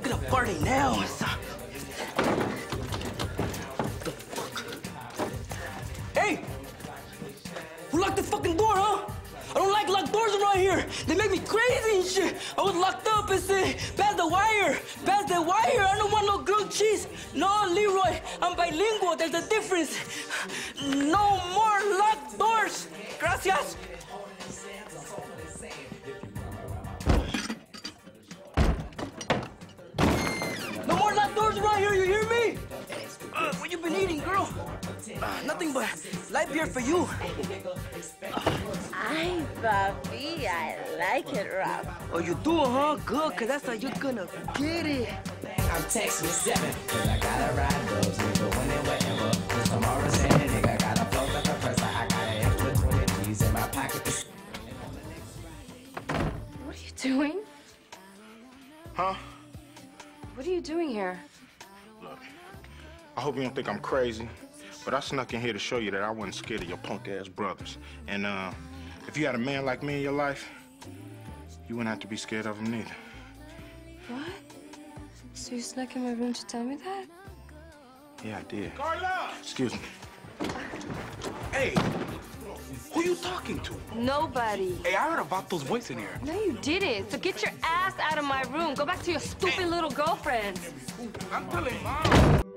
We're gonna party now. It's, the fuck? Hey! Who locked the fucking door, huh? I don't like locked doors around here. They make me crazy and shit. I was locked up and said, pass the wire, pass the wire. I don't want no grilled cheese. No, Leroy, I'm bilingual. There's a difference. No more locked doors. What you been eating, girl? Uh, nothing but light beer for you. Ay, papi, I like it rough. Oh, you do, huh? Good, cause that's how you're gonna get it. I'm texting seven, cause I gotta ride those nigga when and wherever. Cause tomorrow's Saturday, nigga gotta float like a press. I got an extra 20 G's in my pocket. What are you doing? Huh? What are you doing here? Look, I hope you don't think I'm crazy, but I snuck in here to show you that I wasn't scared of your punk ass brothers. And uh, if you had a man like me in your life, you wouldn't have to be scared of him neither. What? So you snuck in my room to tell me that? Yeah, I did. Karla! Excuse me. Hey, who are you talking to? Nobody. Hey, I heard about those voices in here. No, you didn't. So get your ass out of my room. Go back to your stupid little girlfriend. I'm telling mom.